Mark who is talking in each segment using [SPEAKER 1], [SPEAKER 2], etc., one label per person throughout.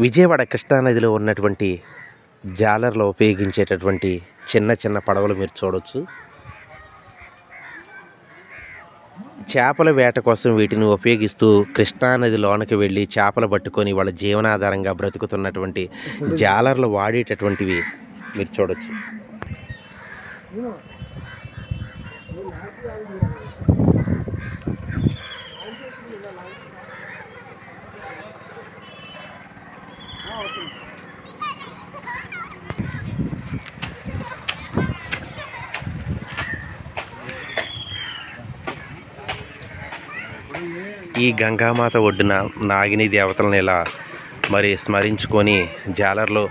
[SPEAKER 1] విజయవాడ కృష్ణానదిలో ఉన్నటువంటి జాలర్లో ఉపయోగించేటటువంటి చిన్న చిన్న పడవలు మీరు చూడవచ్చు చేపల వేట కోసం వీటిని ఉపయోగిస్తూ కృష్ణానది లోనకి వెళ్ళి చేపలు పట్టుకొని వాళ్ళ జీవనాధారంగా బ్రతుకుతున్నటువంటి జాలర్లు వాడేటటువంటివి మీరు చూడవచ్చు ఈ గంగామాత ఒడ్డున నాగిని దేవతలను ఇలా మరి స్మరించుకొని జాలర్లో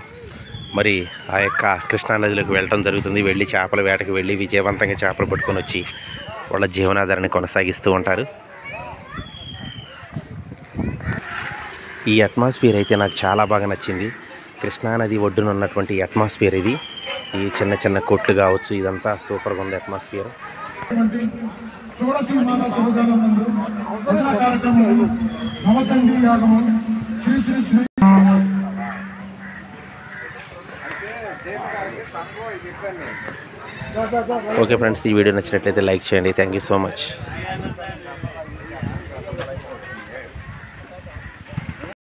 [SPEAKER 1] మరి ఆ యొక్క కృష్ణానదిలోకి వెళ్ళడం జరుగుతుంది. వెళ్ళి చేపల వేటకు వెళ్ళి విజయవంతంగా చేపలు పట్టుకొని వచ్చి వాళ్ళ జీవనాధారాన్ని కొనసాగిస్తూ ఉంటారు. ఈ అట్మాస్ఫియర్ అయితే నాకు చాలా బాగా నచ్చింది. కృష్ణానది ఒడ్డున ఉన్నటువంటి అట్మాస్ఫియర్ ఇది. ఈ చిన్న చిన్న కొట్లు కావచ్చు ఇదంతా సూపర్గా ఉంది అట్మాస్ఫియర్ ఓకే ఫ్రెండ్స్ ఈ వీడియో నచ్చినట్లయితే లైక్ చేయండి. Thank you so much